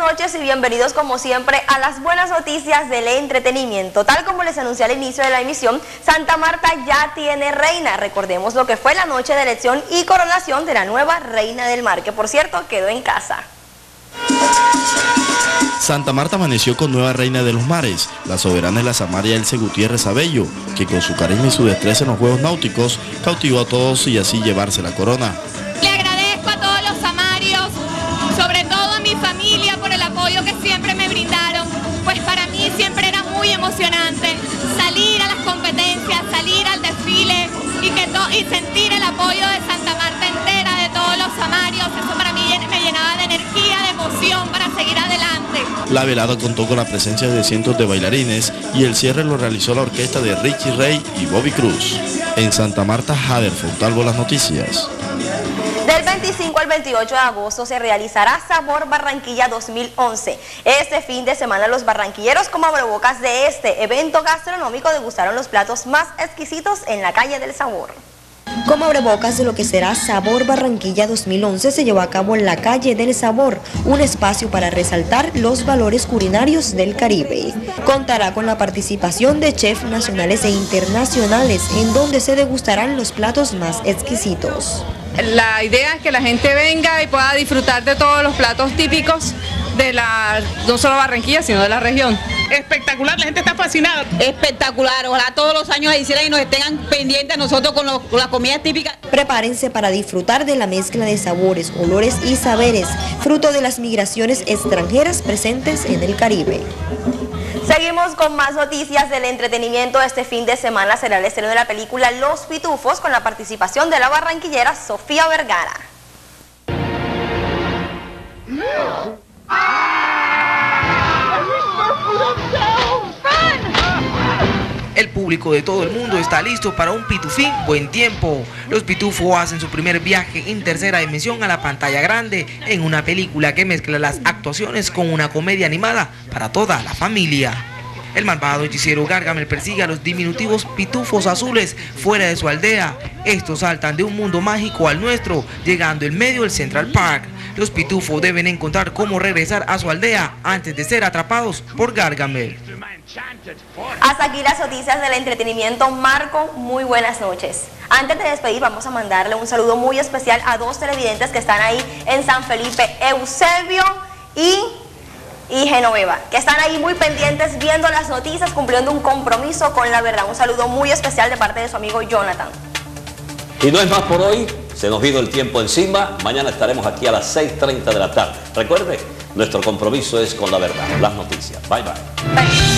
noches y bienvenidos como siempre a las buenas noticias del entretenimiento. Tal como les anuncié al inicio de la emisión, Santa Marta ya tiene reina. Recordemos lo que fue la noche de elección y coronación de la nueva reina del mar, que por cierto quedó en casa. Santa Marta amaneció con nueva reina de los mares. La soberana es la Samaria Elce Gutiérrez Abello, que con su carisma y su destreza en los Juegos Náuticos cautivó a todos y así llevarse la corona. La velada contó con la presencia de cientos de bailarines y el cierre lo realizó la orquesta de Richie Ray y Bobby Cruz. En Santa Marta, Haderford, algo las noticias. Del 25 al 28 de agosto se realizará Sabor Barranquilla 2011. Este fin de semana los barranquilleros como abrebocas de este evento gastronómico degustaron los platos más exquisitos en la calle del sabor. Como abrebocas de lo que será Sabor Barranquilla 2011 se llevó a cabo en la calle del Sabor, un espacio para resaltar los valores culinarios del Caribe. Contará con la participación de chefs nacionales e internacionales en donde se degustarán los platos más exquisitos. La idea es que la gente venga y pueda disfrutar de todos los platos típicos de la, no solo Barranquilla, sino de la región. Espectacular, la gente está fascinada. Espectacular, ojalá todos los años la hicieran y nos estén pendientes nosotros con, con las comidas típicas. Prepárense para disfrutar de la mezcla de sabores, olores y saberes, fruto de las migraciones extranjeras presentes en el Caribe. Seguimos con más noticias del entretenimiento. Este fin de semana será el estreno de la película Los Pitufos con la participación de la barranquillera Sofía Vergara. El público de todo el mundo está listo para un pitufín buen tiempo. Los pitufos hacen su primer viaje en tercera dimensión a la pantalla grande en una película que mezcla las actuaciones con una comedia animada para toda la familia. El malvado hechicero Gargamel persigue a los diminutivos pitufos azules fuera de su aldea. Estos saltan de un mundo mágico al nuestro, llegando en medio del Central Park. Los pitufos deben encontrar cómo regresar a su aldea antes de ser atrapados por Gargamel. Hasta aquí las noticias del entretenimiento. Marco, muy buenas noches. Antes de despedir, vamos a mandarle un saludo muy especial a dos televidentes que están ahí en San Felipe, Eusebio y, y Genoveva, que están ahí muy pendientes viendo las noticias, cumpliendo un compromiso con la verdad. Un saludo muy especial de parte de su amigo Jonathan. Y no es más por hoy, se nos vino el tiempo encima, mañana estaremos aquí a las 6.30 de la tarde. Recuerde, nuestro compromiso es con la verdad, las noticias. Bye bye. bye.